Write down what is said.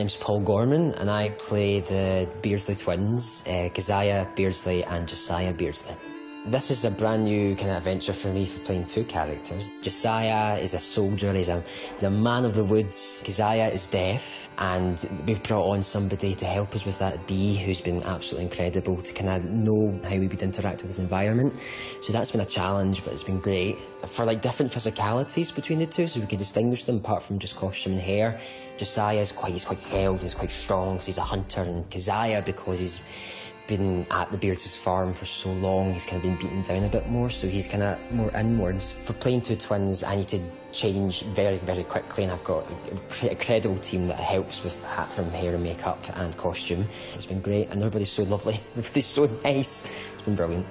name's Paul Gorman and I play the Beardsley twins, uh, Keziah Beardsley and Josiah Beardsley. This is a brand new kind of adventure for me for playing two characters. Josiah is a soldier, he's a, a man of the woods. Keziah is deaf, and we've brought on somebody to help us with that, Bee, who's been absolutely incredible to kind of know how we would interact with his environment. So that's been a challenge, but it's been great. For like different physicalities between the two, so we can distinguish them apart from just costume and hair. Josiah is quite, he's quite held, he's quite strong, because he's a hunter, and Keziah, because he's been at the Beards' farm for so long, he's kind of been beaten down a bit more, so he's kind of more inwards. For playing two twins, I need to change very, very quickly, and I've got a incredible team that helps with that from hair and makeup and costume. It's been great, and everybody's so lovely, everybody's so nice. It's been brilliant.